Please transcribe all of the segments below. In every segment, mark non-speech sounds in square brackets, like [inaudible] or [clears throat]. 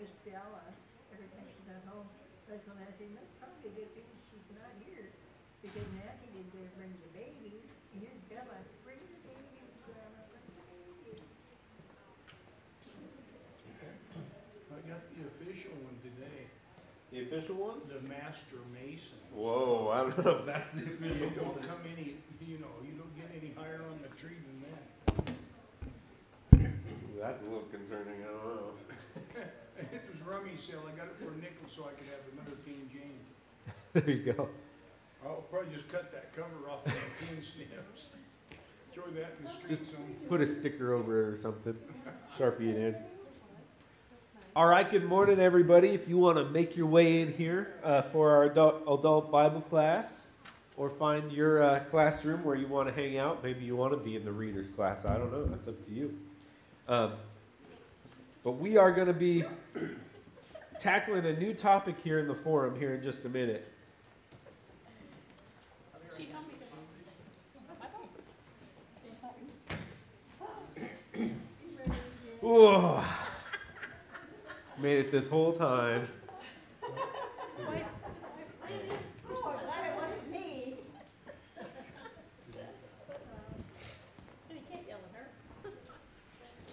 Miss Della, every time she got home, that's when I said, no, probably good thing she's not here. Because Nancy did there bring the baby, and here's Della, bring the baby, grandma, bring the baby. I got the official one today, The official one? the master mason. Whoa, I don't know if [laughs] that's the You official don't one. come any, you know, you don't get any higher on the tree than that. That's a little concerning, I don't know. It was rummy sale, I got it for a nickel so I could have another King James. [laughs] There you go. I'll probably just cut that cover off of the tin snips, throw that in the street some. Put a sticker over it or something. [laughs] Sharpie it in. All right, good morning, everybody. If you want to make your way in here uh, for our adult, adult Bible class or find your uh, classroom where you want to hang out, maybe you want to be in the reader's class. I don't know. That's up to you. Um, but we are going to be tackling a new topic here in the forum here in just a minute. Whoa. Made it this whole time. Oh, can't yell at her.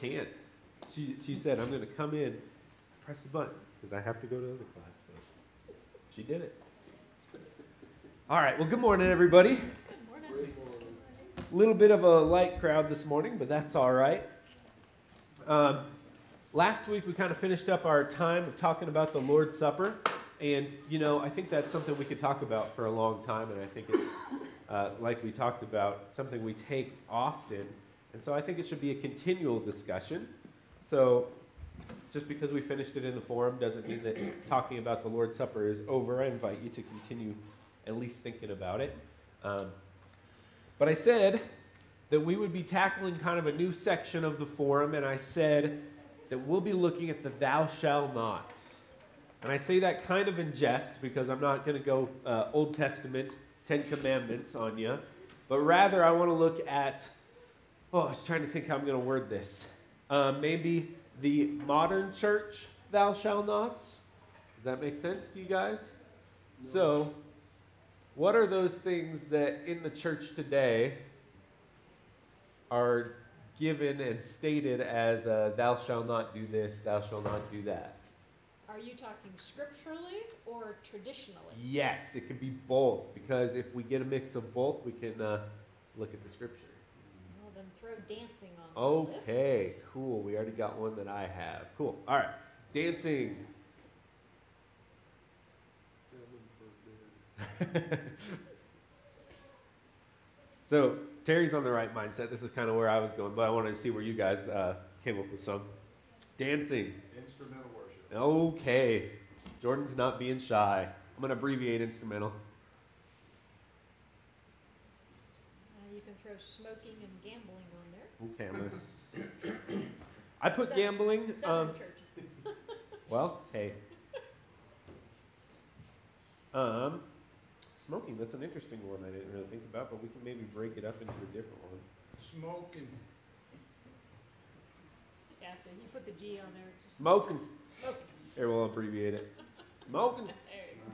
Can't. She, she said, I'm going to come in, press the button, because I have to go to other class. So she did it. All right. Well, good morning, everybody. Good morning. A little bit of a light crowd this morning, but that's all right. Um, last week, we kind of finished up our time of talking about the Lord's Supper. And, you know, I think that's something we could talk about for a long time. And I think it's, uh, like we talked about, something we take often. And so I think it should be a continual discussion. So just because we finished it in the forum doesn't mean that talking about the Lord's Supper is over. I invite you to continue at least thinking about it. Um, but I said that we would be tackling kind of a new section of the forum, and I said that we'll be looking at the thou shall nots. And I say that kind of in jest because I'm not going to go uh, Old Testament Ten Commandments on you, but rather I want to look at, oh, I was trying to think how I'm going to word this. Uh, maybe the modern church thou shall nots. Does that make sense to you guys? So, what are those things that in the church today are given and stated as uh, thou shalt not do this, thou shalt not do that? Are you talking scripturally or traditionally? Yes, it can be both because if we get a mix of both, we can uh, look at the scripture. Well, then throw dancing on the list. Okay, cool. We already got one that I have. Cool. All right, dancing. [laughs] so Terry's on the right mindset. This is kind of where I was going, but I wanted to see where you guys uh, came up with some dancing. Instrumental worship. Okay, Jordan's not being shy. I'm gonna abbreviate instrumental. Uh, you can throw smoking and gambling on there. Okay, I'm gonna. s- I put Seven- gambling. Seven Um, churches. [laughs] well, hey. Um, smoking. That's an interesting one. I didn't really think about, but we can maybe break it up into a different one. Smoking, Yeah, so you put the G on there. It's just Smoking. Smoking. Here, we'll abbreviate it. Smoking. [laughs] There you go.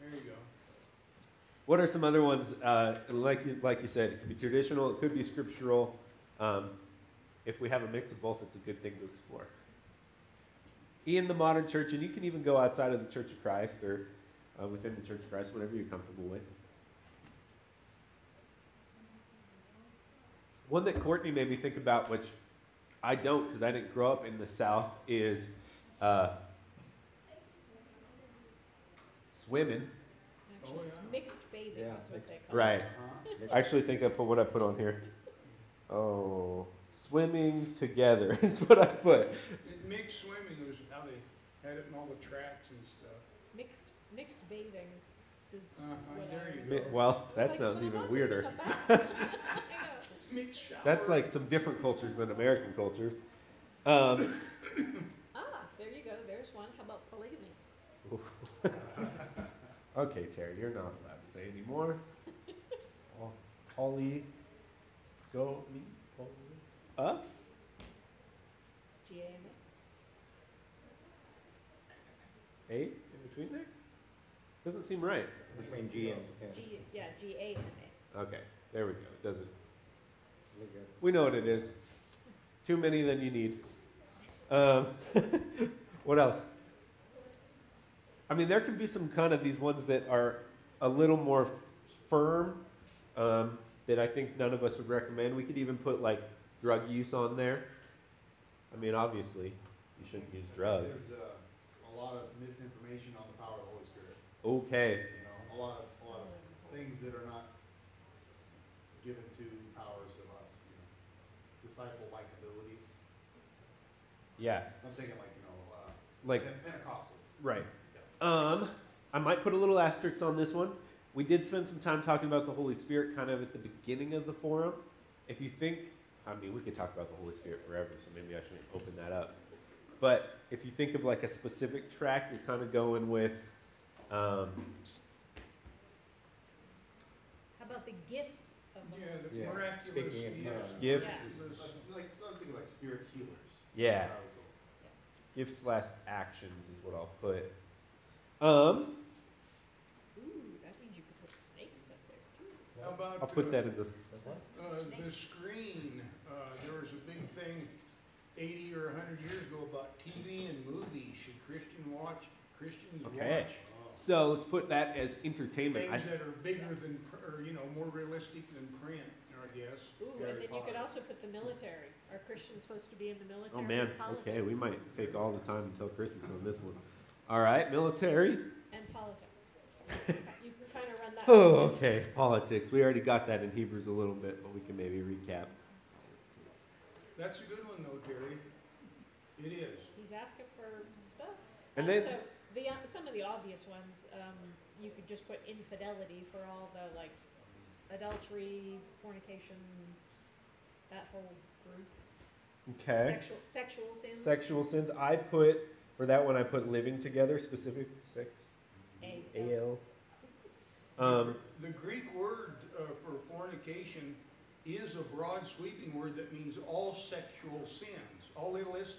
there you go. What are some other ones? Uh, like you, like you said, it could be traditional. It could be scriptural. Um, if we have a mix of both, it's a good thing to explore. In the modern church, and you can even go outside of the Church of Christ or uh, within the Church of Christ, whatever you're comfortable with. One that Courtney made me think about, which I don't because I didn't grow up in the South, is uh, swimming. Actually, it's yeah. mixed bathing Yeah, is what mixed- they call Right. it. I actually think I put what I put on here. Oh, swimming together [laughs] is what I put. Mixed swimming was how they had it in all the tracks and stuff. Mixed mixed bathing is Uh-huh, what there I you was- go. Well, that like, sounds well, even why don't [laughs] [laughs] you weirder. come back? I know. Mixed shower. That's like some different cultures than American cultures. Um, Ah, there you go. There's one. How about polygamy? okay, Terry, you're not allowed to say anymore. Oh, Poly, go, me, poly, uh? G A M A. A in between there? Doesn't seem right. Between G and N. G, yeah, G A N A. Okay, there we go. It doesn't. We know what it is. Too many than you need. Um, [laughs] what else? I mean, there can be some kind of these ones that are a little more firm um, that I think none of us would recommend. We could even put like drug use on there. I mean, obviously, you shouldn't use drugs. There's uh, a lot of misinformation on the power of the Holy Spirit. Okay, You know, a lot of, a lot of things that are not given to powers of us, you know, disciple-like abilities. yeah, I'm thinking like, you know, uh, like Pentecostal. Right. Um, I might put a little asterisk on this one. We did spend some time talking about the Holy Spirit kind of at the beginning of the forum. If you think, I mean, we could talk about the Holy Spirit forever, so maybe I shouldn't open that up. But if you think of like a specific track, you're kind of going with, um, How about the gifts of the Yeah, the Yeah, miraculous. speaking in yeah. tongues. gifts, Yeah. I was like, I was thinking like spirit healers. Yeah. That's what I was going. gifts slash actions is what I'll put. Um, Ooh, that means you could put snakes up there too. How about? I'll put that in the, Uh, the screen, uh, there was a big thing eighty or hundred years ago about TV and movies. Should Christian watch, Christians Okay. watch so let's put that as entertainment. I, things that are bigger than, pr- or, you know, more realistic than print, I guess? Ooh, and then you could also put the military. Are Christians supposed to be in the military? oh man, and politics? okay, we might take all the time until Christmas on this one. All right, military. And politics. [laughs] You can kind of run that. Oh, okay. Politics. We already got that in Hebrews a little bit, but we can maybe recap. That's a good one though, Terry. It is. He's asking for stuff. And Um, then, so the, uh, some of the obvious ones, um, you could just put infidelity for all the like adultery, fornication, that whole group. okay. Sexual, sexual sins. Sexual sins. I put, for that one, I put living together, specific sex, A. A-L. Um, The Greek word uh, for fornication is a broad sweeping word that means all sexual sins, all illicit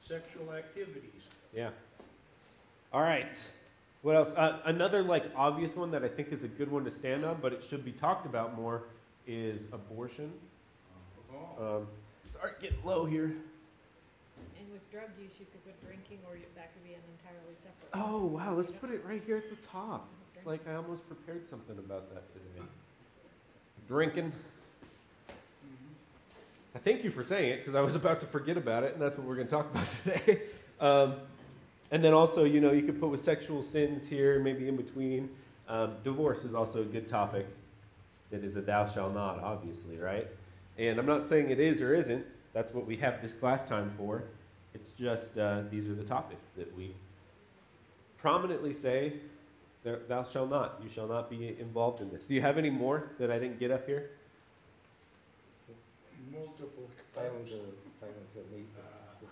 sexual activities. yeah. All right. What else? Uh, another like obvious one that I think is a good one to stand on, but it should be talked about more, is abortion. Oh, Um, start getting low here. And with drug use, you could put drinking, or that could be an entirely separate. Oh wow, let's put it right here at the top. It's like I almost prepared something about that today. Drinking. mhm. I thank you for saying it because I was about to forget about it, and that's what we're going to talk about [laughs] today. um, and then also, you know, you could put with sexual sins here, maybe in between. Um, divorce is also a good topic. That is a thou shall not, obviously, right? And I'm not saying it is or isn't. That's what we have this class time for. It's just uh, these are the topics that we prominently say, "Thou- "Thou shall not." You shall not be involved in this. Do you have any more that I didn't get up here? Multiple. Failing to, failing to meet, uh,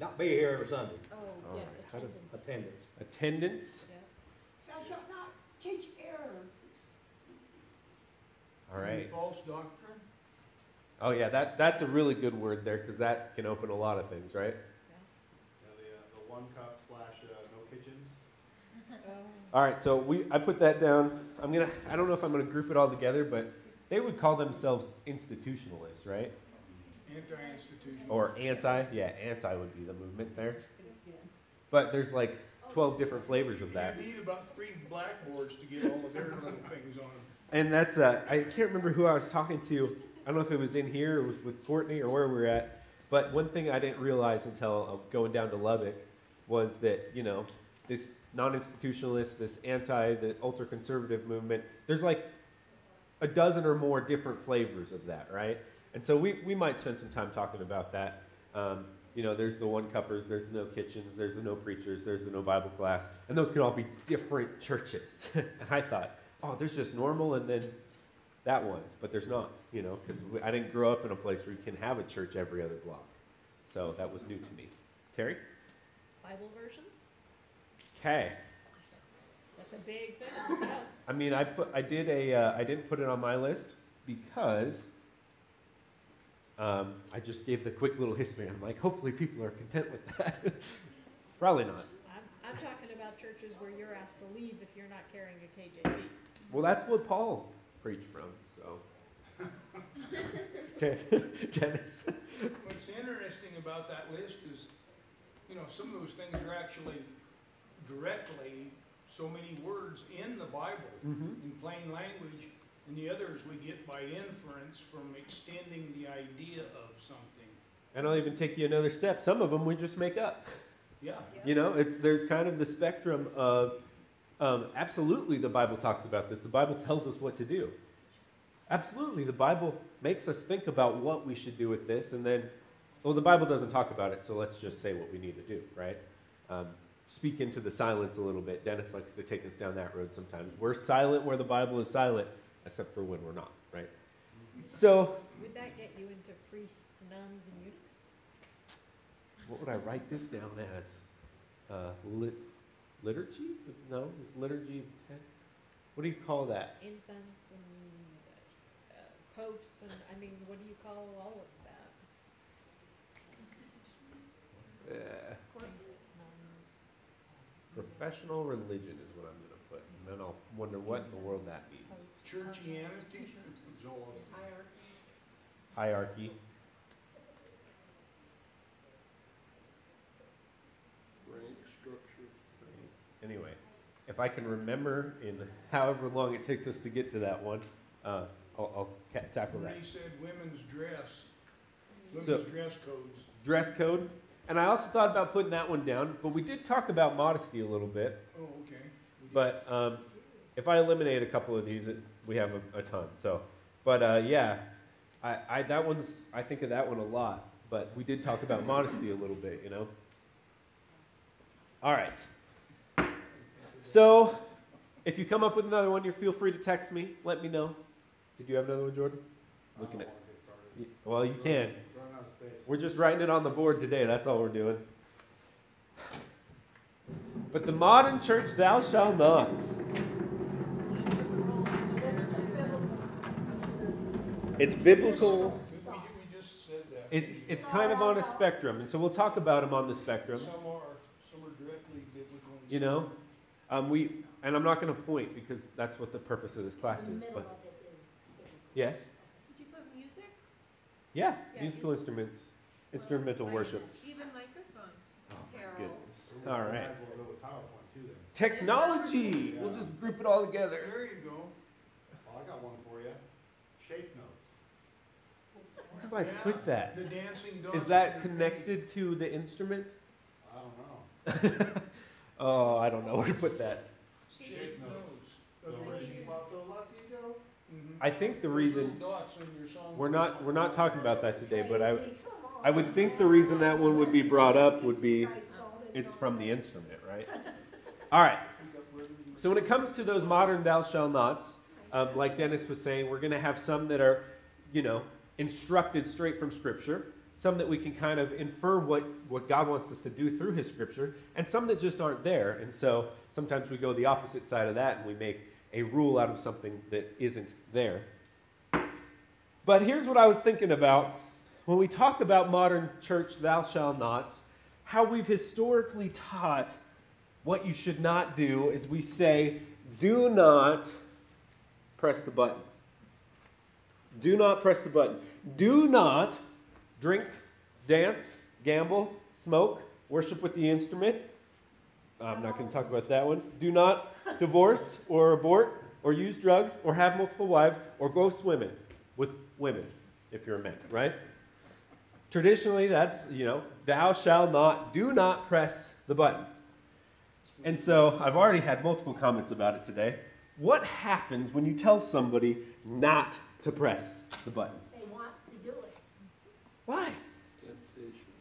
not be here every Sunday, Oh, All yes, right. Attendance. attendance. Attendance. Yeah. Thou shalt not teach error. All right. False doctrine. Oh yeah, that that's a really good word there because that can open a lot of things, right? Yeah, the, uh, the one cup slash, uh, no kitchens. Oh. All right, so we I put that down. I'm gonna I don't know if I'm gonna group it all together, but they would call themselves institutionalists, right? Anti-institutional. Or anti, yeah, anti would be the movement there. But there's like 12 different flavors of that. You need about three blackboards to get all of their little things on. And that's uh, I can't remember who I was talking to. I don't know if it was in here or with Courtney or where we were at. But one thing I didn't realize until uh, going down to Lubbock was that you know this non-institutionalist, this anti, the ultra-conservative movement. There's like a dozen or more different flavors of that, right? And so we, we might spend some time talking about that. Um, you know, there's the one cuppers, there's the no kitchens, there's the no preachers, there's the no Bible class, and those can all be different churches. [laughs] and I thought, oh, there's just normal and then that one, but there's not, you know, because I didn't grow up in a place where you can have a church every other block. So that was new to me. Terry? Bible versions? Okay. That's a big thing. I mean, I put, I did a, uh, I didn't put it on my list because um, I just gave the quick little history. I'm like, hopefully people are content with that. [laughs] Probably not. I'm, I'm churches where you're asked to leave if you're not carrying a KJV. Well, that's what Paul preached from, so. [laughs] Dennis. What's interesting about that list is, you know, some of those things are actually directly so many words in the Bible, Mhm. in plain language, and the others we get by inference from extending the idea of something. And I'll even take you another step. Some of them we just make up. Yeah, You know, it's there's kind of the spectrum of um, absolutely the Bible talks about this. The Bible tells us what to do. Absolutely, the Bible makes us think about what we should do with this, and then, well, the Bible doesn't talk about it, so let's just say what we need to do, right? Um, speak into the silence a little bit. Dennis likes to take us down that road sometimes. We're silent where the Bible is silent, except for when we're not, right? So, Would that get you into priests, nuns, and eunuchs? what would I write this down as? Uh, lit, liturgy? No, it's liturgy of ten. What do you call that? Incense and uh, popes and, I mean, what do you call all of that? Uh, Priests, nuns. Professional religion is what I'm going to put, and then I'll wonder what in the world that means. popes, churchianity. Joel, Hierarchy. rank structure. Anyway, if I can remember in however long it takes us to get to that one, uh, I'll, I'll ca- tackle that. Renee said women's dress, So- women's dress codes. Dress code, and I also thought about putting that one down, but we did talk about modesty a little bit. Oh, okay. But um, if I eliminate a couple of these, it, we have a, a ton. So, but uh, yeah, I, I that one's I think of that one a lot. But we did talk about modesty a little bit, you know. All right. So, if you come up with another one, you feel free to text me. Let me know. Did you have another one, Jordan? I Looking don't at- wanna get started. Well, you can. We're just writing it on the board today. That's all we're doing. But the modern church, thou shalt not. So this is the biblical, this is It's biblical. traditional We, stuff. we just said that. It, it's kind of on a spectrum, and so we'll talk about them on the spectrum. Some are, some are directly biblical. You know, um, we and I'm not going to point because that's what the purpose of this class is. But of it is biblical. yes, Did you put music? Yeah, Yeah, musical it's- instruments, instrumental worship. Even microphones. Oh my goodness! All Might right, as well go with PowerPoint too then. technology. We'll just group it all together. There you go. Well, I got one for you. Shape notes. Where do I Yeah, put that? The dancing dots. Is that connected to the instrument? I don't know. [laughs] Oh, I don't know where to put that. Shape notes. Do you- mi, fa, sol, la, ti, do. mhm. I think the reason we're not we're not talking about that today, but I. I would think the reason that one would be brought up would be it's from the instrument, right? All right. So when it comes to those modern thou shall nots, um, like Dennis was saying, we're going to have some that are, you know, instructed straight from Scripture, some that we can kind of infer what, what God wants us to do through His Scripture, and some that just aren't there. And so sometimes we go the opposite side of that and we make a rule out of something that isn't there. But here's what I was thinking about when we talk about modern church thou shall nots, how we've historically taught what you should not do is we say, do not press the button. Do not press the button. Do not drink, dance, gamble, smoke, worship with the instrument. I'm not going to talk about that one. Do not divorce or abort or use drugs or have multiple wives or go swimming with women if you're a man, right? Traditionally, that's, you know, thou shalt not, do not press the button. And so I've already had multiple comments about it today. What happens when you tell somebody not to press the button? They want to do it, Why?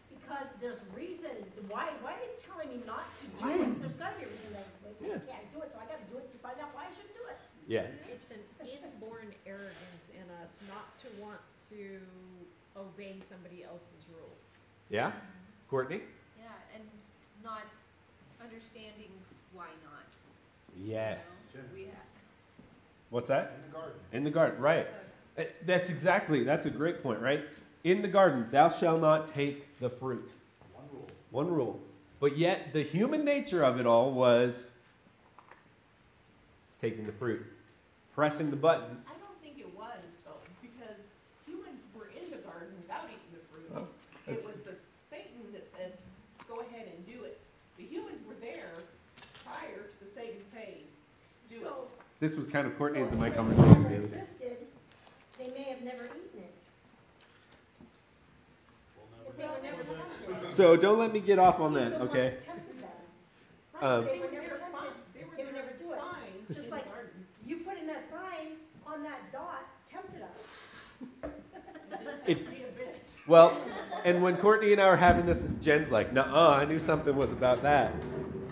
Because there's reason, why, why are they telling me not to Why? do it? There's gotta be a reason that, wait, Yeah. Can't do it, so I gotta do it to find out why I shouldn't do it. Yes. It's an inborn arrogance in us not to want to obey somebody else's rule. Yeah? Courtney? Yeah, and not understanding why not. you Yes. know? We ha- What's that? In the garden. In the garden, right. Uh, That's exactly, that's a great point, right? In the garden, thou shalt not take the fruit. One rule. One rule. But yet, the human nature of it all was taking the fruit, pressing the button. I don't think it was though, because humans were in the garden without eating the fruit. Oh, It was the Satan that said, go ahead and do it. The humans were there prior to the Satan saying, do it. This was kind of Courtney's and So my conversation it the existed, they may have never eaten it. If they were never tempted. So don't let me get off on He's that, okay? that. Um, they They were were never tempted. they were They would never do it. fine Just like- garden. You putting that sign on that dot tempted us. It- [laughs] It be a bit. Well, and when Courtney and I were having this, Jen's like, "Nuh-uh, I knew something was about that."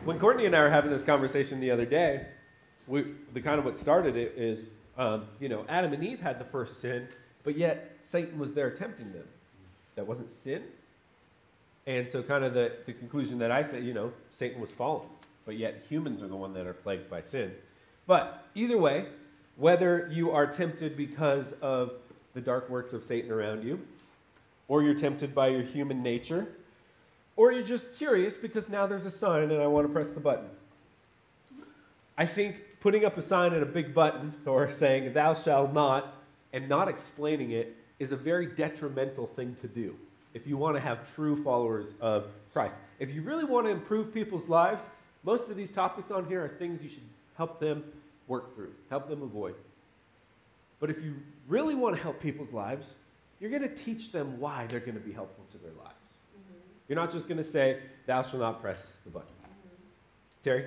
When Courtney and I were having this conversation the other day, we the kind of what started it is, um, you know, Adam and Eve had the first sin, but yet Satan was there tempting them. That wasn't sin. And so, kind of the, the conclusion that I said, you know, Satan was fallen, but yet humans are the one that are plagued by sin. But either way, whether you are tempted because of the dark works of Satan around you, or you're tempted by your human nature, or you're just curious because now there's a sign and I want to press the button. I think putting up a sign and a big button, or saying, Thou shalt not, and not explaining it, is a very detrimental thing to do if you want to have true followers of Christ. If you really want to improve people's lives, most of these topics on here are things you should help them work through, help them avoid. But if you really want to help people's lives, you're going to teach them why they're going to be helpful to their lives. Mm-hmm. You're not just going to say, Thou shalt not press the button. Mm-hmm. Terry?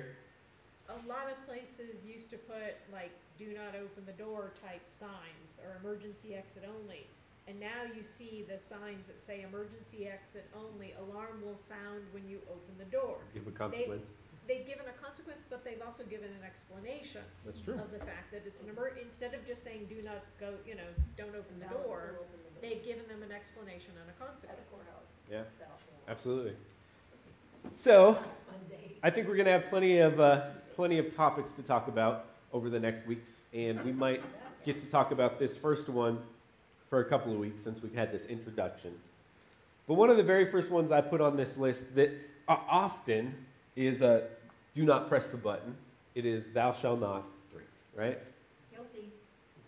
A lot of places used to put like "Do not open the door" type signs or "Emergency exit only," and now you see the signs that say "Emergency exit only." Alarm will sound when you open the door. Give a consequence. They've given a consequence, but they've also given an explanation That's true. of the fact that it's an emer- instead of just saying "Do not go," you know, don't open the Now it's door. still open the door. They've given them an explanation and a At consequence. courthouse. Yeah. So, Absolutely. So, That's Monday. I think we're going to have plenty of, uh, plenty of topics to talk about over the next weeks, and we might get to talk about this first one for a couple of weeks since we've had this introduction. But one of the very first ones I put on this list that uh, often is uh, do not press the button. It is thou shalt not drink, right? Guilty.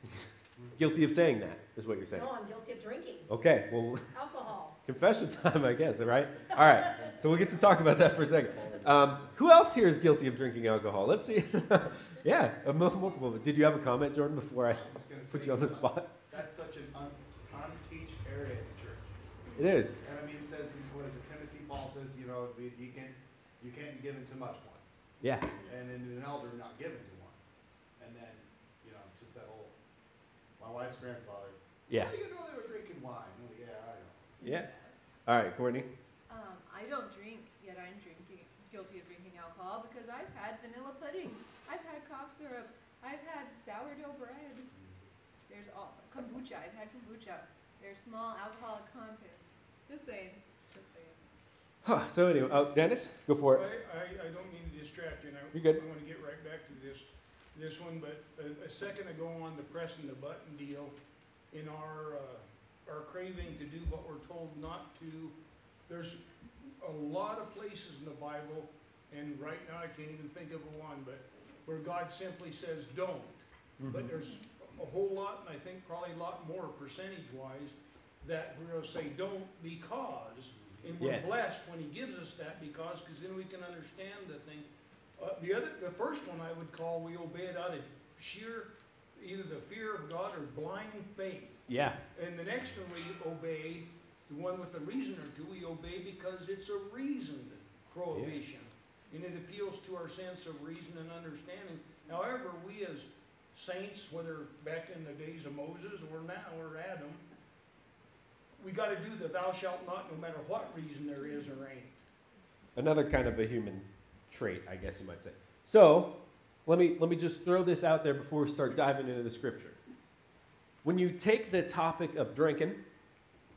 [laughs] Guilty of saying that, is what you're saying. No, I'm guilty of drinking Okay, well, [laughs] alcohol. confession time, I guess, right? All right, so we'll get to talk about that for a second. Um, who else here is guilty of drinking alcohol? Let's see. [laughs] yeah, uh, multiple. Did you have a comment, Jordan, before I I was just gonna put you on the spot? That's such an un, unteached area in the church. It is. And I mean, it says, what is it, Timothy, Paul says, you know, we- you can't, you can't be given too much wine. Yeah. And then an elder not given to one. And then, you know, just that whole, my wife's grandfather. Yeah. "How you know they were drinking wine? Well, yeah, I know. Yeah. All right, Courtney. Um, I don't drink, yet I'm drinking, guilty of drinking alcohol because I've had vanilla pudding, I've had cough syrup, I've had sourdough bread. There's all, kombucha, I've had kombucha. There's small alcoholic content. Just saying, just saying. Huh, so anyway, oh, Dennis, go for it. I, I, I don't mean to distract you, and I, You're good. I wanna get right back to this, this one, but a, a second ago on the pressing the button deal, in our, uh, our craving to do what we're told not to, there's a lot of places in the Bible, and right now I can't even think of one, but where God simply says, don't. But there's a whole lot, and I think probably a lot more percentage-wise, that we're gonna say don't because, and we're Yes. blessed when he gives us that because, cause then we can understand the thing. Uh, the other, the first one I would call, we obey it out of sheer, either the fear of God or blind faith. Yeah. And the next one we obey, the one with a reason or two, we obey because it's a reasoned prohibition. And it appeals to our sense of reason and understanding. However, we as saints, whether back in the days of Moses or now or Adam, we gotta do the thou shalt not, no matter what reason there is or ain't. Another kind of a human trait, I guess you might say. So, let me let me just throw this out there before we start diving into the scripture. When you take the topic of drinking,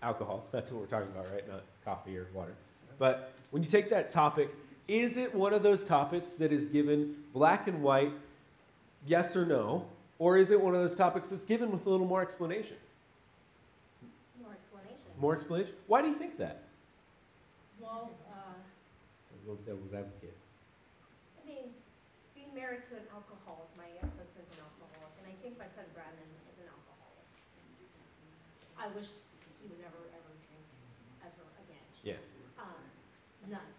alcohol, that's what we're talking about, right? Not coffee or water. But when you take that topic, is it one of those topics that is given black and white, yes or no? Or is it one of those topics that's given with a little more explanation? More explanation. Why do you think that? Well, uh, A little devil's advocate. I mean, being married to an alcoholic, my ex-husband's an alcoholic, and I think my son Brandon is an alcoholic. I wish he would never, ever drink ever again. Yes. Um, none.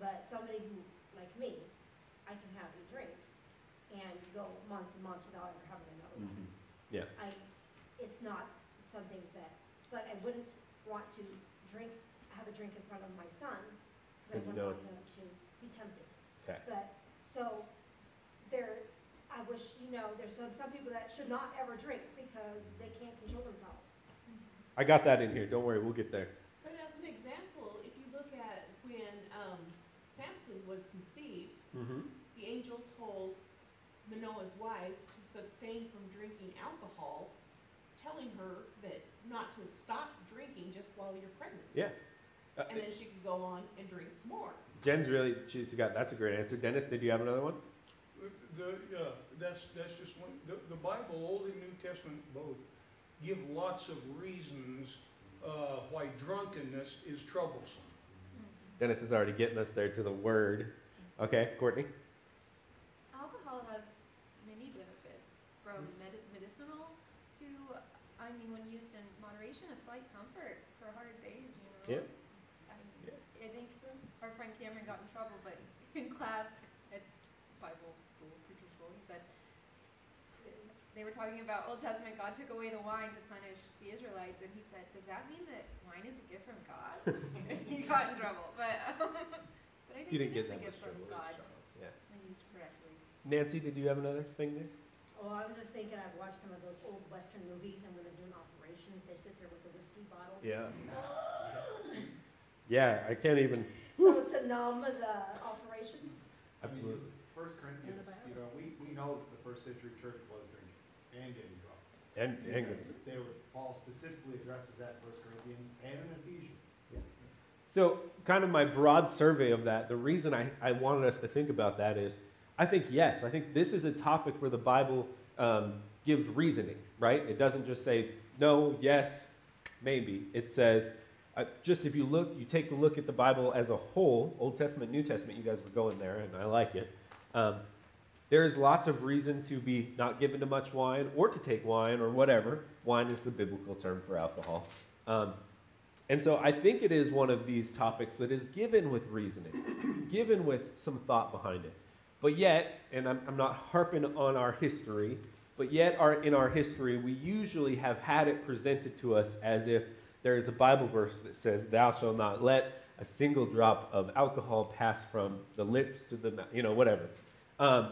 But somebody who, like me, I can have a drink and go months and months without ever having another one. Mhm. Yeah. I, it's not something that, but I wouldn't want to drink, have a drink in front of my son, because I 'Cause you wouldn't know- want him to be tempted. Okay. But, so, there, I wish, you know, there's some, some people that should not ever drink because they can't control themselves. I got that in here. Don't worry, we'll get there. But as an example, if you look at when, um, Samson was conceived, Mm-hmm. the angel told Manoah's wife to abstain from drinking alcohol, telling her that not to stop drinking just while you're pregnant. Yeah. Uh, And then she could go on and drink some more. Jen's really, she's got, that's a great answer. Dennis, did you have another one? The, yeah, that's, that's just one, the, the Bible, Old and New Testament both, give lots of reasons, uh, why drunkenness is troublesome. Dennis is already getting us there to the word. Okay, Courtney? Alcohol has many benefits, from medi- medicinal to, I mean, when used in moderation, a slight comfort for hard days, you know? Yeah. I, Yeah. I think our friend Cameron got in trouble, but [laughs] in class at Bible school, preacher school, he said, they were talking about Old Testament, God took away the wine to punish the Israelites, and he said, does that mean that wine is a gift from God? [laughs] [laughs] he got in trouble, but, but I think You didn't it get is a gift from God Yeah. when used correctly. Nancy, did you have another thing there? Oh, I was just thinking, I've watched some of those old western movies, and when they're doing operations, they sit there with the whiskey bottle. Yeah. [gasps] Yeah, I can't even. So to numb the operation, I mean, Absolutely. First Corinthians, you know, we, we know that the first century church was drinking and getting drunk. And, and Because They were, Paul specifically addresses that in First Corinthians and in Ephesians. So, kind of my broad survey of that, the reason I, I wanted us to think about that is I think, yes, I think this is a topic where the Bible um, gives reasoning, right? It doesn't just say no, yes, maybe. It says, uh, just if you look, you take a look at the Bible as a whole, Old Testament, New Testament, you guys were going there, and I like it. Um, there is lots of reason to be not given to much wine or to take wine or whatever. Wine is the biblical term for alcohol. Um, and so I think it is one of these topics that is given with reasoning, given with some thought behind it. But yet, and I'm, I'm not harping on our history, but yet our, in our history, we usually have had it presented to us as if there is a Bible verse that says, Thou shalt not let a single drop of alcohol pass from the lips to the mouth, you know, whatever. Um,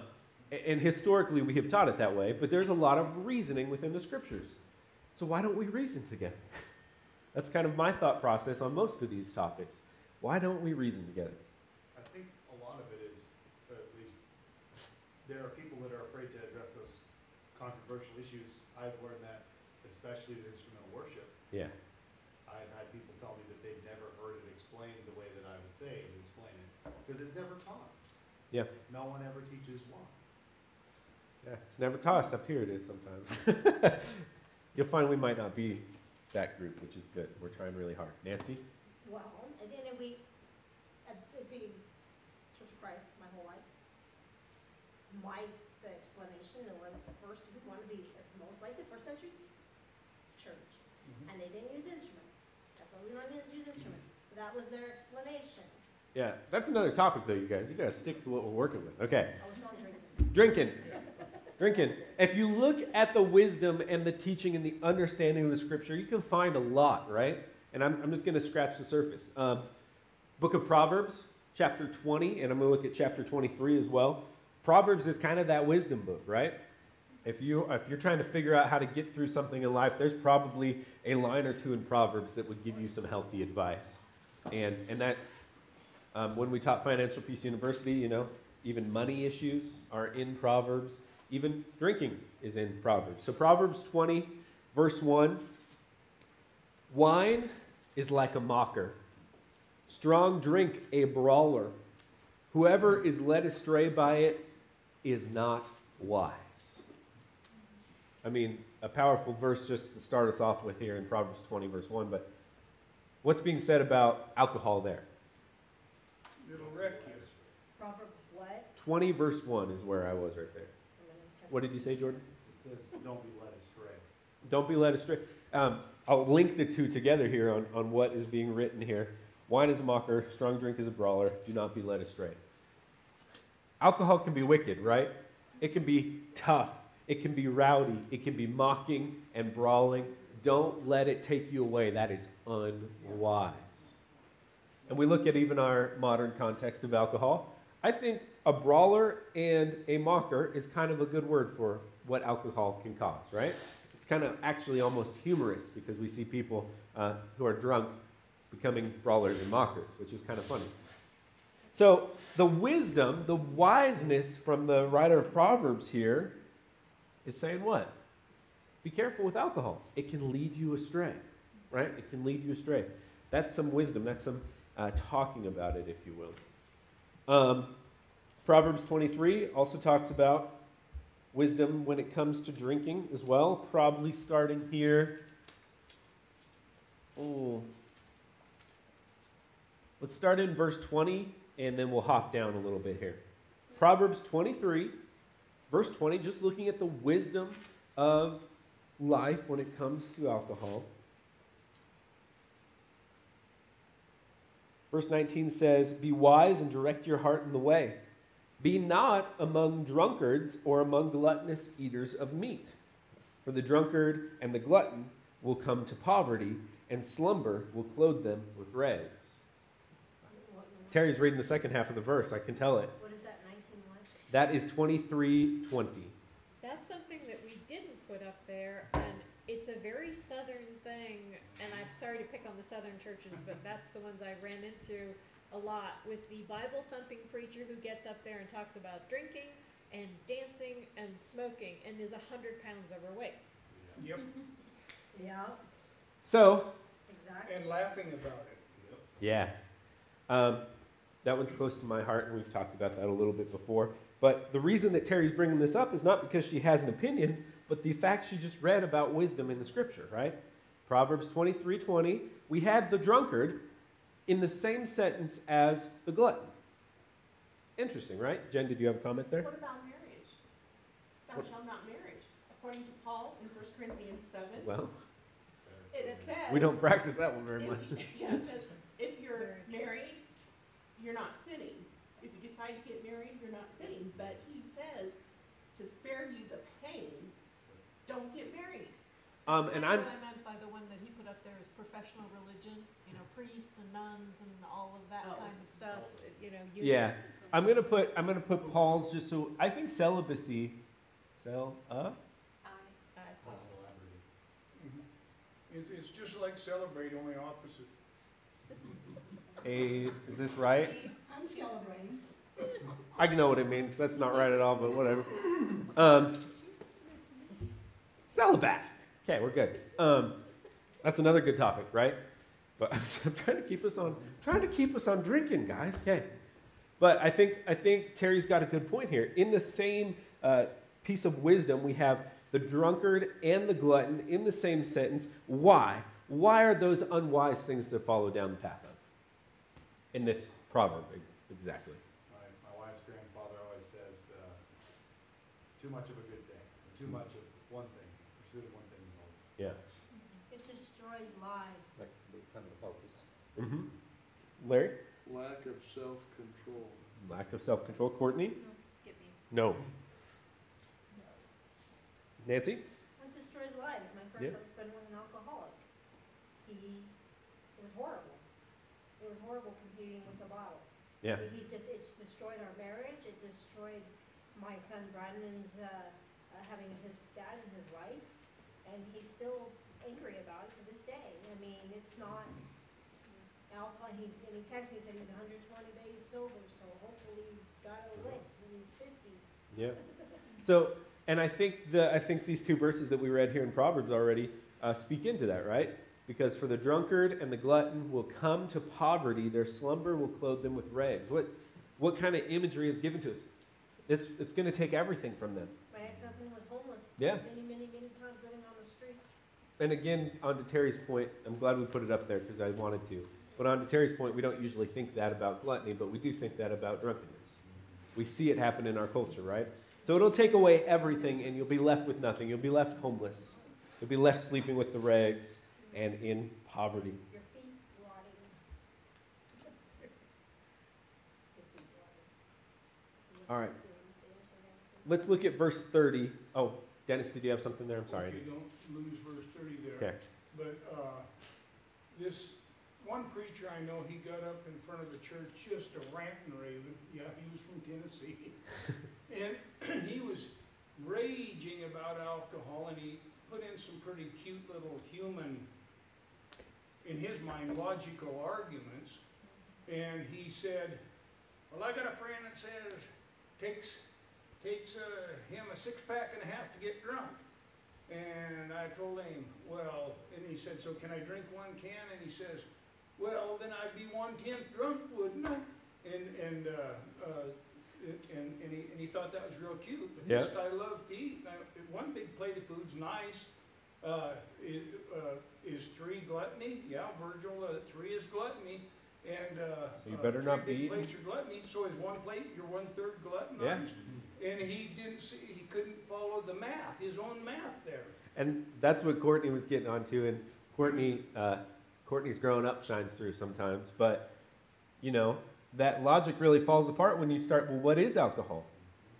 and historically, we have taught it that way, but there's a lot of reasoning within the scriptures. So why don't we reason together? [laughs] That's kind of my thought process on most of these topics. Why don't we reason together? I think a lot of it is, uh, at least, there are people that are afraid to address those controversial issues. I've learned that, especially with instrumental worship. Yeah. I've had people tell me that they've never heard it explained the way that I would say it, explain it, because it's never taught. Yeah. No one ever teaches why. Yeah, it's never taught us. Up here it is sometimes. [laughs] You'll find we might not be that group, which is good. We're trying really hard. Nancy? well, and then we, uh, as being Church of Christ my whole life, my, the explanation was the first, we want to be, as most like the first century church. And they didn't use instruments. That's why we learned to use instruments. That was their explanation. Yeah, that's another topic though, you guys. You gotta stick to what we're working with. Okay. I was not drinking. Drinking. Drinking. If you look at the wisdom and the teaching and the understanding of the scripture, you can find a lot, right? And I'm, I'm just going to scratch the surface. Um, Book of Proverbs, chapter 20, and I'm going to look at chapter 23 as well. Proverbs is kind of that wisdom book, right? If, you, if you're trying to figure out how to get through something in life, there's probably a line or two in Proverbs that would give you some healthy advice. And, and that, um, when we taught Financial Peace University, you know, even money issues are in Proverbs. Even drinking is in Proverbs. So, Proverbs 20, verse 1 Wine is like a mocker, strong drink a brawler. Whoever is led astray by it is not wise. I mean, a powerful verse just to start us off with here in Proverbs 20, verse 1. But what's being said about alcohol there? It'll wreck you. 20, verse 1 is where I was right there. I'm gonna text What did you say, Jordan? It says, don't be led astray. Don't be led astray. Um, I'll link the two together here on, on what is being written here. Wine is a mocker, strong drink is a brawler. Do not be led astray. Alcohol can be wicked, right? It can be tough. It can be rowdy. It can be mocking and brawling. Don't let it take you away. That is unwise. And we look at even our modern context of alcohol. I think a brawler and a mocker is kind of a good word for what alcohol can cause, right? It's kind of actually almost humorous because we see people uh, who are drunk becoming brawlers and mockers, which is kind of funny. So, the wisdom, the wiseness from the writer of Proverbs here is saying what? Be careful with alcohol. It can lead you astray, right? It can lead you astray. That's some wisdom. That's some uh, talking about it, if you will. Um, Proverbs 23 also talks about wisdom when it comes to drinking as well, probably starting here. Oh. Let's start in verse 20 and then we'll hop down a little bit here. Proverbs 23, verse 20, just looking at the wisdom of life when it comes to alcohol. Verse 19 says, Be wise and direct your heart in the way. Be not among drunkards or among gluttonous eaters of meat. For the drunkard and the glutton will come to poverty, and slumber will clothe them with rags. What- what- Terry's reading the second half of the verse, I can tell it. What is that, nineteen what? That is 2320. That's something that we didn't put up there, and it's a very southern thing, and I'm sorry to pick on the southern churches, but that's the ones I ran into a lot with the Bible thumping preacher who gets up there and talks about drinking and dancing and smoking and is a hundred pounds overweight. Yep, [laughs] Yeah, So, Exactly. and laughing about it. yeah. Um, that one's close to my heart, and we've talked about that a little bit before. But the reason that Terry's bringing this up is not because she has an opinion, but the fact she just read about wisdom in the scripture, right? Proverbs 23:20, we had the drunkard in the same sentence as the glutton. Interesting, right? Jen, did you have a comment there? What about marriage? Thou What- shalt not marriage. According to Paul in 1 Corinthians 7, Well, it says. we don't practice that one very much. Yeah, it says, if you're Marriage. married, you're not sinning. If you decide to get married, you're not sinning. But he says, to spare you the pain, don't get married. Um, and I'm, What I meant by the one that he put up there is professional religion, you know, priests and nuns and all of that Oh. kind of stuff, you know. Yeah. eunuchs. I'm gonna put I'm gonna put Paul's just so I think celibacy, cel uh I, Not celebrity. Mhm. It's, it's just like celebrate, only opposite. [laughs] a is this right? I'm celebrating. I know what it means. That's not right at all, but whatever. Um, celibat. Okay, we're good. Um, that's another good topic, right? But I'm, [laughs] I'm trying to keep us on trying to keep us on drinking, guys. Okay. But I think I think Terry's got a good point here. In the same uh, piece of wisdom, we have the drunkard and the glutton in the same sentence. Why? Why are those unwise things to follow down the path of? In this proverb, exactly. My, my wife's grandfather always says, uh, too much of a good thing, or too much of one thing, pursuit of one thing holds. Yeah. It destroys lives. That could be kind of the focus. Mm-hmm. Larry? Lack of self-control. Lack of self control. Courtney? no, skip me. No. Nancy? It destroys lives. My first Yeah. husband was an alcoholic. He, was horrible. Was horrible competing with the bottle. Yeah. He just, it's destroyed our marriage, it destroyed my son Brandon's, uh, uh, having his dad in his life, and he's still angry about it to this day. I mean, it's not, alcohol, he, and he texted me, said he's hundred twenty days sober, so hopefully he's got a lick in his fifties. Yeah. So, and I think the I think these two verses that we read here in Proverbs already uh, speak into that, right? Because for the drunkard and the glutton will come to poverty; their slumber will clothe them with rags. What what kind of imagery is given to us? It's it's going to take everything from them. My ex-husband was homeless. Yeah. Many, many, many times living on the streets. And again, on to Terry's point, I'm glad we put it up there because I wanted to. But on to Terry's point, we don't usually think that about gluttony, but we do think that about drunkenness. We see it happen in our culture, right? So it'll take away everything, and you'll be left with nothing. You'll be left homeless. You'll be left sleeping with the rags and in poverty. Your feet rotting. [laughs] Your feet rotting. All right. Let's look at verse 30. Oh, Dennis, did you have something there? I'm sorry. Okay, don't lose verse thirty there. Okay. But, uh, this, one preacher I know, he got up in front of the church just a ranting raving, yeah, he was from Tennessee. [laughs] And [clears throat] he was raging about alcohol and he put in some pretty cute little human, in his mind, logical arguments. And he said, well, I got a friend that says, takes, takes, uh, him a six-pack and a half to get drunk. And I told him, well, and he said, so can I drink one can? And he says, well, then I'd be one-tenth drunk, wouldn't I? And, and, uh, uh, and, and he, and he thought that was real cute. But this guy loved to eat. Now, one big plate of food's nice. Uh, is, uh, is three gluttony? Yeah, Virgil, uh, three is gluttony. And, uh. So you uh, better not three be eating. plates are gluttony, so is one plate, you're one-third Yeah. And he didn't see, he couldn't follow the math, his own math there. And that's what Courtney was getting onto. And Courtney, uh, Courtney's growing up shines through sometimes. But, you know, that logic really falls apart when you start, well, what is alcohol?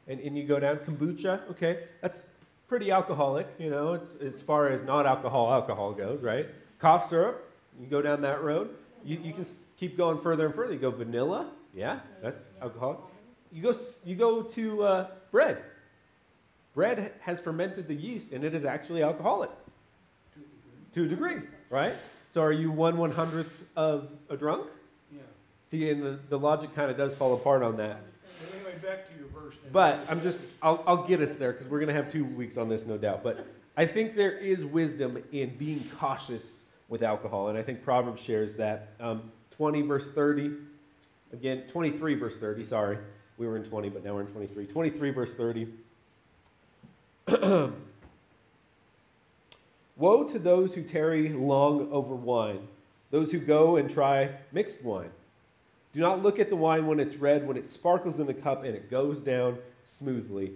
And, and you go down kombucha, okay, that's pretty alcoholic, you know, it's, as far as not alcohol alcohol goes, right? Cough syrup, you go down that road. You, you can keep going further and further. You go vanilla, yeah, that's alcoholic. You go, you go to uh, bread. Bread has fermented the yeast, and it is actually alcoholic to a degree, right? So are you one one hundredth of a drunk? Yeah. See, and the, the logic kind of does fall apart on that. Back to your verse then. But I'm just, I'll, I'll get us there because we're going to have two weeks on this, no doubt. But I think there is wisdom in being cautious with alcohol, and I think Proverbs shares that. Um, 20 verse 30, again, 23 verse 30, sorry. We were in 20, but now we're in 23. 23 verse 30. [clears throat] Woe to those who tarry long over wine, those who go and try mixed wine. Do not look at the wine when it's red, when it sparkles in the cup and it goes down smoothly.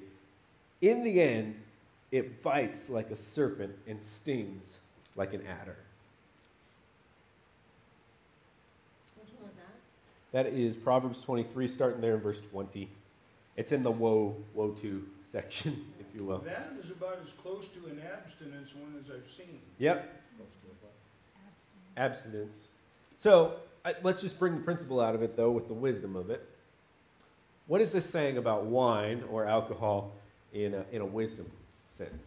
In the end, it bites like a serpent and stings like an adder. Which one was that? That is Proverbs 23, starting there in verse 20. It's in the woe, woe to section, [laughs] if you will. That is about as close to an abstinence one as I've seen. Yep, abstinence. So I, let's just bring the principle out of it, though, with the wisdom of it. What is this saying about wine or alcohol in a, in a wisdom sentence?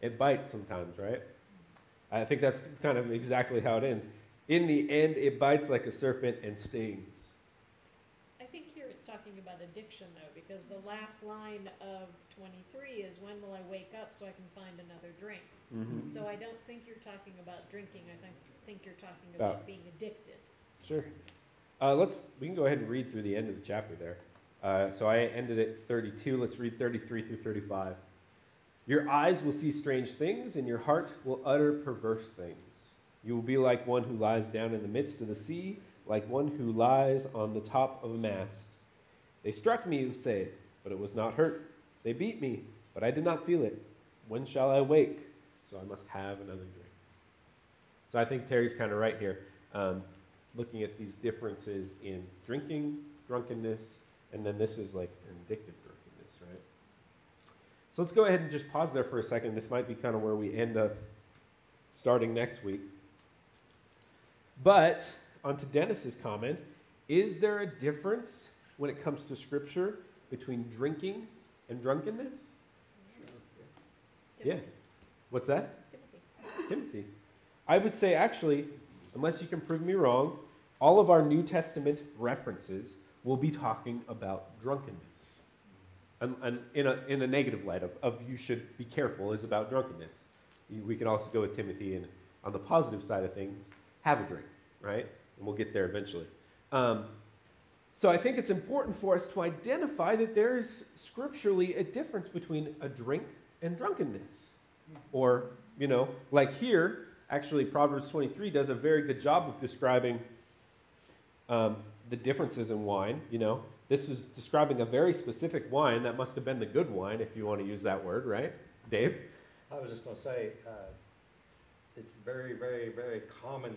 It bites sometimes, right? I think that's kind of exactly how it ends. In the end, it bites like a serpent and stings. I think here it's talking about addiction though, because the last line of twenty-three is when will I wake up so I can find another drink? Mm-hmm. So I don't think you're talking about drinking, I think, think you're talking About- about being addicted. Sure. Uh, let's, we can go ahead and read through the end of the chapter there. Uh, so I ended at 32. Let's read 33 through 35. Your eyes will see strange things, and your heart will utter perverse things. You will be like one who lies down in the midst of the sea, like one who lies on the top of a mast. They struck me, you say, but it was not hurt. They beat me, but I did not feel it. When shall I wake? So I must have another drink. So I think Terry's kind of right here. Um, looking at these differences in drinking, drunkenness, and then this is like an addictive drunkenness, right? So let's go ahead and just pause there for a second. This might be kind of where we end up starting next week. But on to Dennis's comment is there a difference when it comes to Scripture between drinking and drunkenness? Yeah. What's that? Timothy. Timothy. I would say, actually, unless you can prove me wrong, all of our New Testament references will be talking about drunkenness. And, and in, a, in a negative light of, of you should be careful is about drunkenness. We can also go with Timothy and on the positive side of things, have a drink, right? And we'll get there eventually. Um, so I think it's important for us to identify that there is scripturally a difference between a drink and drunkenness. Or, you know, like here, actually, Proverbs 23 does a very good job of describing um, the differences in wine. You know, this is describing a very specific wine that must have been the good wine, if you want to use that word, right, Dave? I was just gonna say, uh, it's very, very, very common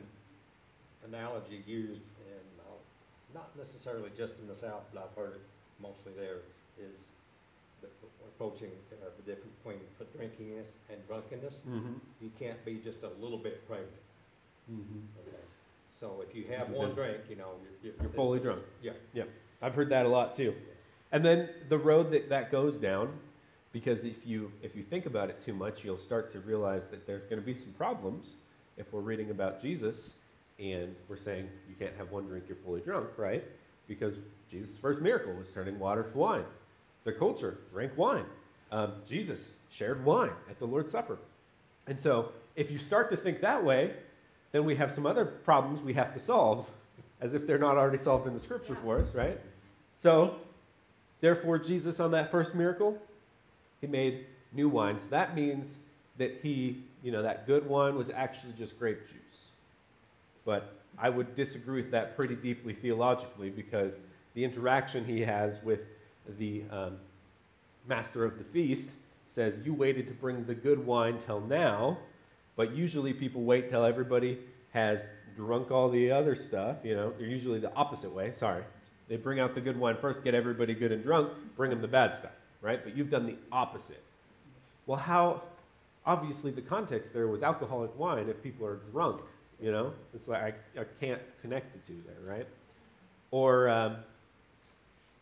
analogy used not necessarily just in the South, but I've heard it mostly there, is the- approaching uh, the difference between drinkiness and drunkenness. Mm-hmm. You can't be just a little bit pregnant, Mm-hmm. okay? So if you have a one drink, you know, you're. You're fully drunk. Yeah. Yeah. I've heard that a lot too. And then the road that that goes down, because if you if you think about it too much, you'll start to realize that there's going to be some problems if we're reading about Jesus and we're saying you can't have one drink, you're fully drunk, right? Because Jesus' first miracle was turning water to wine. Their culture drank wine. Um, Jesus shared wine at the Lord's Supper. And so, if you start to think that way, then we have some other problems we have to solve, as if they're not already solved in the scripture for us, right? So, therefore, Jesus on that first miracle, he made new wines. That means that he, you know, that good wine was actually just grape juice. But I would disagree with that pretty deeply theologically because the interaction he has with the um, master of the feast says, You waited to bring the good wine till now, but usually people wait till everybody has drunk all the other stuff. You know, they're usually the opposite way. Sorry. They bring out the good wine first, get everybody good and drunk, bring them the bad stuff, right? But you've done the opposite. Well, how? Obviously, the context there was alcoholic wine if people are drunk, you know? It's like I, I can't connect the two there, right? Or, um,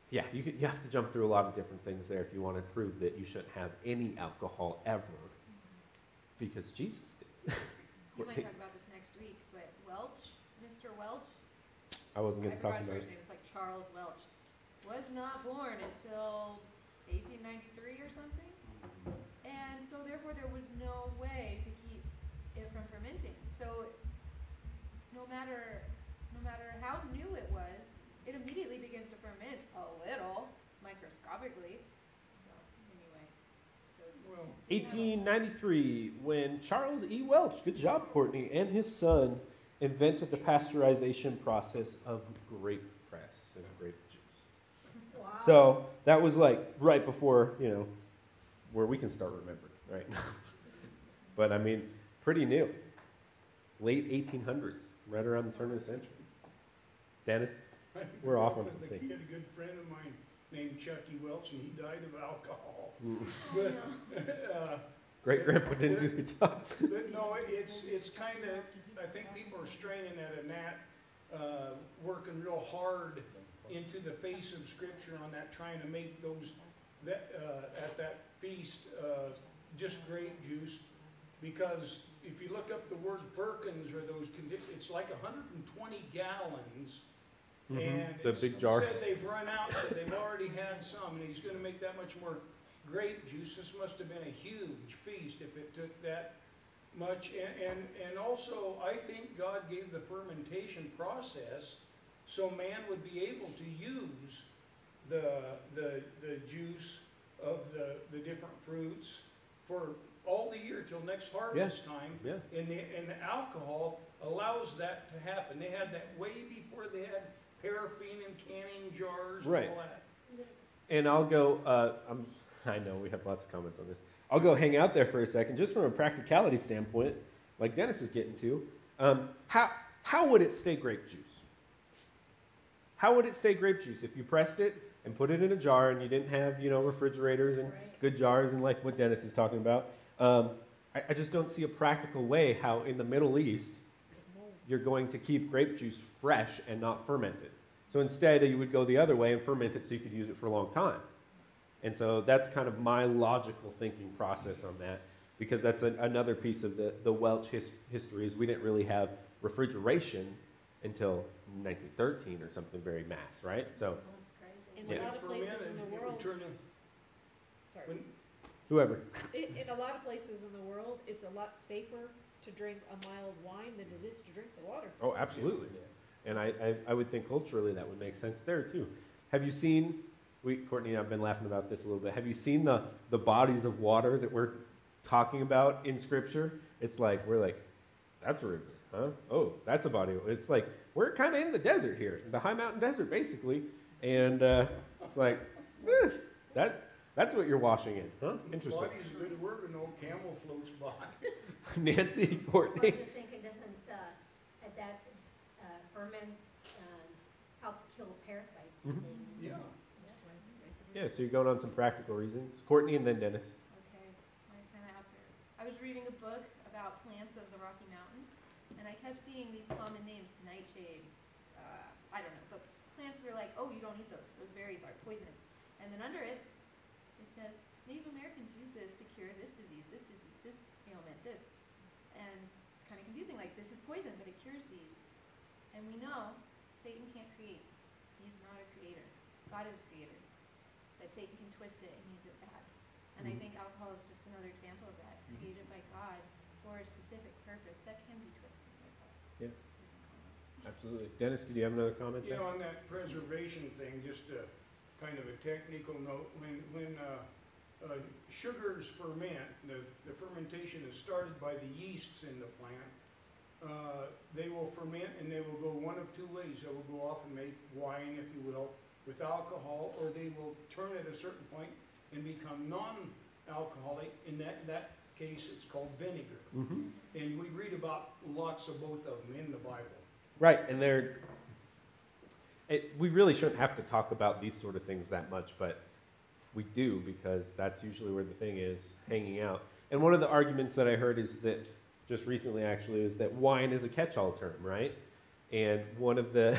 yeah, you, could, you have to jump through a lot of different things there if you want to prove that you shouldn't have any alcohol ever because Jesus did. [laughs] You [laughs] might talk about this next week, but Welch, Mr. Welch, I wasn't going to talk his about it. name, it's like Charles Welch, was not born until eighteen ninety-three or something. And so therefore, there was no way to keep it from fermenting. So no matter, no matter how new it was, it immediately begins to ferment a little microscopically. So anyway, so. Well, 1893, when Charles E. Welch, good job, Courtney, and his son invented the pasteurization process of grape press and grape juice. Wow. So that was like right before, you know, where we can start remembering, right? [laughs] but I mean, pretty new. Late 1800s, right around the turn of the century. Dennis? [laughs] We're off on grew up with a a good friend of mine named Chucky Welch, and he died of alcohol. [laughs] [laughs] But, uh, Great grandpa didn't do a good job. But no, it's, it's kind of, I think people are straining at a gnat, uh, working real hard into the face of scripture on that, trying to make those, that, uh, at that feast, uh, just grape juice. Because if you look up the word firkins or those condi, it's like hundred and twenty gallons. And Mm-hmm. The it's big jars. said they've run out, so they've already had some, and he's gonna make that much more grape juice. This must have been a huge feast if it took that much. And, and, and also, I think God gave the fermentation process so man would be able to use the, the, the juice of the, the different fruits for all the year till next harvest time. Yeah. And the, and the alcohol allows that to happen. They had that way before they had paraffin and canning jars and Right. all that. And I'll go, uh, I'm, [laughs] I know we have lots of comments on this. I'll go hang out there for a second, just from a practicality standpoint, like Dennis is getting to. Um, how, how would it stay grape juice? How would it stay grape juice if you pressed it and put it in a jar and you didn't have, you know, refrigerators and Right. good jars and like what Dennis is talking about? Um, I, I just don't see a practical way how in the Middle East you're going to keep grape juice fresh and not fermented. So instead, you would go the other way and ferment it so you could use it for a long time. And so that's kind of my logical thinking process on that, because that's a, another piece of the, the Welch his, history is we didn't really have refrigeration until 1913 or something very mass, right? So In Yeah. a lot of places in the world, sorry, when- whoever. in, in a lot of places in the world, it's a lot safer to drink a mild wine than it is to drink the water. Oh, absolutely. And I, I, I would think culturally that would make sense there too. Have you seen, we, Courtney and I have been laughing about this a little bit. Have you seen the, the bodies of water that we're talking about in Scripture? It's like, we're like, that's a river. huh? Oh, that's a body. It's like we're kind of in the desert here, the high mountain desert, basically. And uh, it's like eh, that. That's what you're washing in, huh? Interesting. Body's a good word, an old camel floats by. [laughs] Nancy, Courtney. I'm just thinking, doesn't, uh, that- that, uh, ferment, um, helps kill parasites and Mhm. things? Yeah. That's why it's safe. Yeah, so you're going on some practical reasons. Courtney and then Dennis. Okay, mine's kind of after. I was reading a book about plants of the Rocky Mountains, and I kept seeing these common names, nightshade, uh, I don't know, but plants were like, oh, you don't eat those, those berries are poisonous. And then under it, it says, Native Americans use this to cure this disease, this disease, this ailment, this. And it's kind of confusing, like, this is poison, but it cures these. And we know Satan can't create. He's not a creator. God is a creator. But Satan can twist it and use it bad. And I Mhm. think alcohol is just another example of that, Mhm. created by God for a specific purpose that can be twisted by God. Yeah. Absolutely. Dennis, did you have another comment You there? know, on that preservation thing, just a kind of a technical note, when, when, uh, uh, sugars ferment, the, the fermentation is started by the yeasts in the plant. Uh, they will ferment and they will go one of two ways. They will go off and make wine, if you will, with alcohol, or they will turn at a certain point and become non-alcoholic. In that, in that case, it's called vinegar. Mm-hmm. And we read about lots of both of them in the Bible. Right, and they're. It, we really shouldn't have to talk about these sort of things that much, but we do because that's usually where the thing is hanging out. And one of the arguments that I heard is that just recently actually is that wine is a catch-all term, right? And one of the,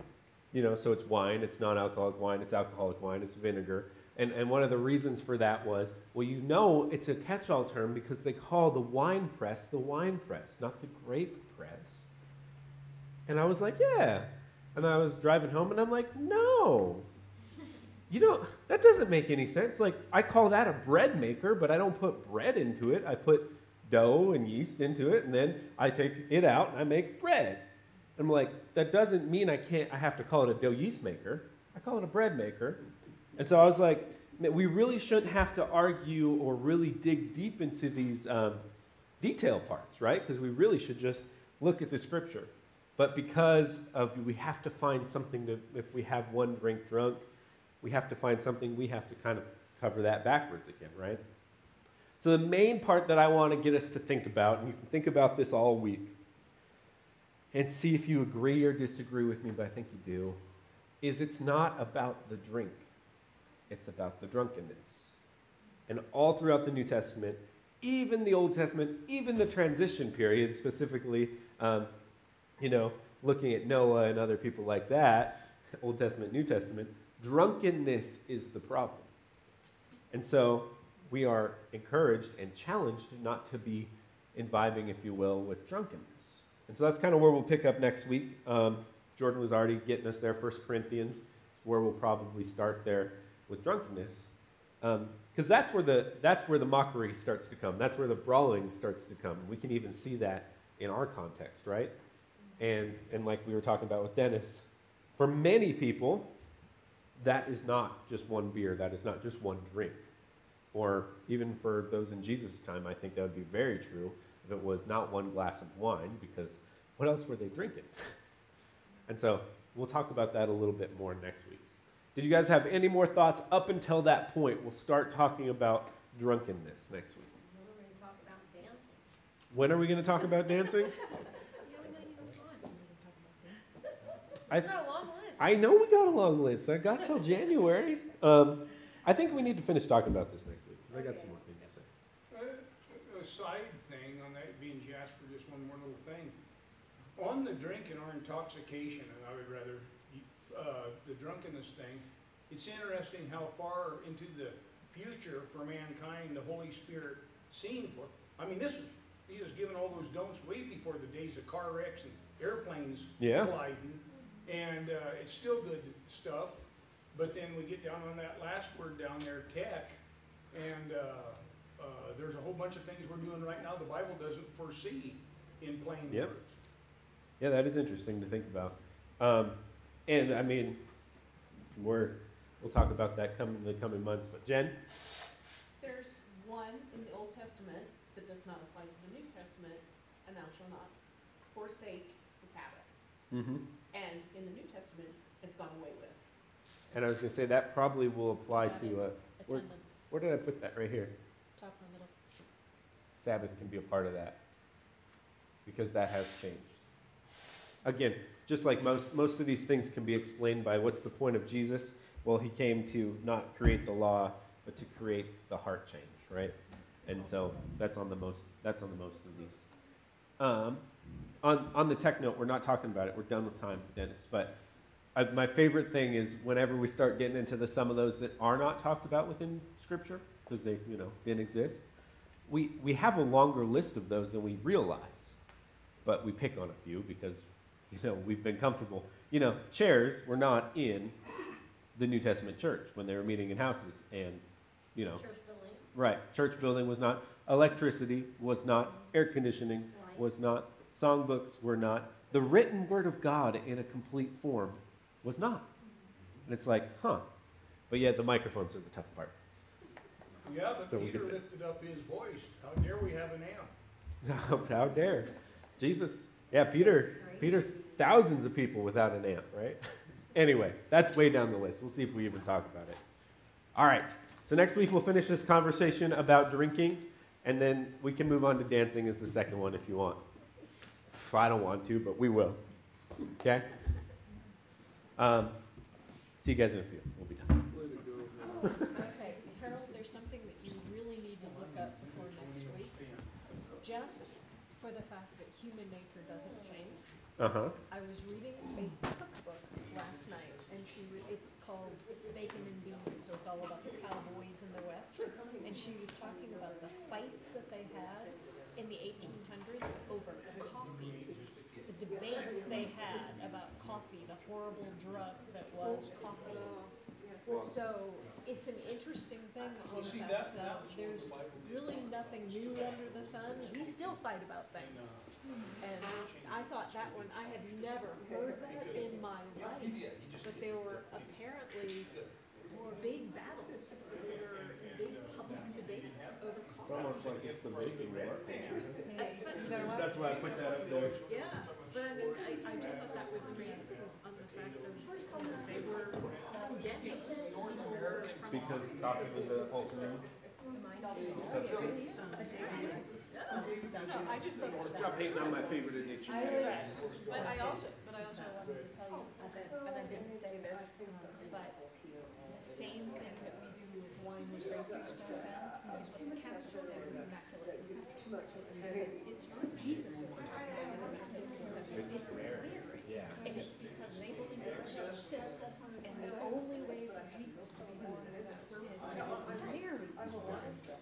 [laughs] you know, so it's wine, it's non-alcoholic wine, it's alcoholic wine, it's vinegar. And, and one of the reasons for that was, well, you know it's a catch-all term because they call the wine press the wine press, not the grape press. And I was like, yeah. And I was driving home and I'm like, no. You don't, that doesn't make any sense. Like, I call that a bread maker, but I don't put bread into it. I put dough and yeast into it, and then I take it out and I make bread. I'm like, that doesn't mean I can't, I have to call it a dough yeast maker. I call it a bread maker. And so I was like, we really shouldn't have to argue or really dig deep into these um, detail parts, right? Because we really should just look at the scripture. But because of we have to find something to, if we have one drink drunk, we have to find something, we have to kind of cover that backwards again, right? So the main part that I want to get us to think about, and you can think about this all week, and see if you agree or disagree with me, but I think you do, is it's not about the drink. It's about the drunkenness. And all throughout the New Testament, even the Old Testament, even the transition period, specifically, um, you know, looking at Noah and other people like that, Old Testament, New Testament, drunkenness is the problem. And so we are encouraged and challenged not to be imbibing, if you will, with drunkenness. And so that's kind of where we'll pick up next week. Um, Jordan was already getting us there, First Corinthians, where we'll probably start there with drunkenness. Because that's where the that's where the mockery starts to come. That's where the brawling starts to come. We can even see that in our context, right? And and like we were talking about with Dennis, for many people, that is not just one beer. That is not just one drink. Or even for those in Jesus' time, I think that would be very true if it was not one glass of wine, because what else were they drinking? And so we'll talk about that a little bit more next week. Did you guys have any more thoughts up until that point? We'll start talking about drunkenness next week. What are we gonna talk about dancing? When are we going [laughs] to talk about dancing? Yeah, we might even fun. I, Got a long. I know we got a long list. I got till January. Um, I think we need to finish talking about this next week because I got some more things to say. A, a side thing on that, being you asked for just one more little thing. On the drinking or intoxication, and I would rather, uh, the drunkenness thing, it's interesting how far into the future for mankind the Holy Spirit seen for. I mean, this was, he was given all those don'ts way before the days of car wrecks and airplanes Yeah. colliding. And, uh, it's still good stuff, but then we get down on that last word down there, tech, and, uh, uh, there's a whole bunch of things we're doing right now the Bible doesn't foresee in plain Yep. words. Yeah, that is interesting to think about. Um, and I mean, we're we'll talk about that come in the coming months. But Jen, There's one in the Old Testament that does not apply to the New Testament, and thou shalt not forsake the Sabbath. Mm-hmm. And in the New Testament, it's gone away with. And I was gonna say that probably will apply to, uh, Where- Attendance, where did I put that? Right here. top of the middle. Sabbath can be a part of that. Because that has changed. Again, just like most, most of these things can be explained by what's the point of Jesus? Well, he came to not create the law, but to create the heart change, right? And so that's on the most, that's on the most of these. Um, on, on the tech note, we're not talking about it. We're done with time, Dennis. But I, my favorite thing is whenever we start getting into the some of those that are not talked about within Scripture, because they, you know, didn't exist. We, we have a longer list of those than we realize, but we pick on a few because, you know, we've been comfortable. You know, chairs were not in the New Testament church when they were meeting in houses, and, you know, Church building, right, church building was not, electricity was not, air conditioning was not, songbooks were not, the written word of God in a complete form was not. And it's like, huh. But yet the microphones are the tough part. Yeah, but So Peter could- lifted up his voice. How dare we have an amp? [laughs] How dare. Jesus. Yeah, Peter, Peter's thousands of people without an amp, right? [laughs] Anyway, that's way down the list. We'll see if we even talk about it. All right. So next week we'll finish this conversation about drinking, and then we can move on to dancing as the second one if you want. I don't want to, but we will. Okay? Um, see you guys in a few. We'll be done. Way to go. Okay, Harold, there's something that you really need to look up before next week, just for the fact that human nature doesn't change. Uh huh. I was reading a cookbook last night, and she, it's called Bacon and Beans, so it's all about the cowboys in the West. And she was talking about the fights that they had in the eighteen hundreds over coffee. The debates they had about coffee, the horrible drug that was coffee. So it's an interesting thing Well, see, that that- uh, was there's one of the Bible really nothing new under the sun. We still fight about things. And I thought that one, I had never heard that in my life, but there were apparently big battles, there were big public debates over coffee. like it's the breaking That's such- That's why I put that up there. Yeah, but I mean, I, I just thought that was amazing on the fact of, they were condemning. Because coffee was an alternate substance. Yeah, so I just thought it. Stop hating on my favorite addiction. But I also, but I also wanted to tell you, that- and I didn't say this, but the same thing that we do with wine grape juice back then, is what Catholics did with immaculate conception. Because it's not Jesus that we're talking about in immaculate conception, it's Mary. Yeah. And it's because they believe there's no sin, and the only way for Jesus to be born without sin is if Mary was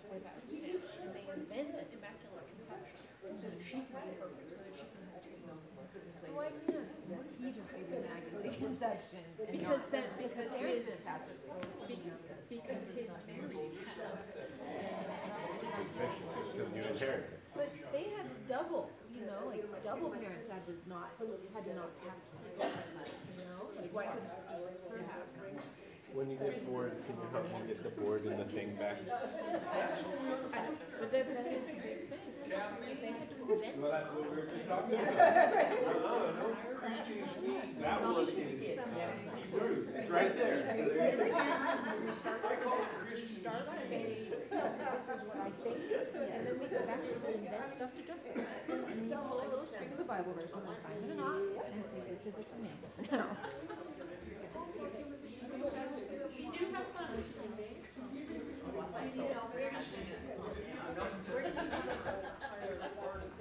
without sin. And they invent immaculate conception, so that she can be perfect, so that she can have Jesus. Why can't he just be the immaculate conception? Because that, because his, didn't pass it, so. be- because his Mary had, Because you inherit it. But they had double, you know, like double parents had to not, had to not pass you know? Like why couldn't her have? When you get bored, can you help me get the board and the thing back? but that, that is the big thing. They had to invent Well, that's what we were just talking about. Christians need, that one is Hebrews, it's right there. So there you go. We start with that, we start with a, this is what I think, and then we go backwards and invent stuff to justify it. And you pull a little string of the Bible verse and like find it or not, and say this is a commandment. No. Where does he come from?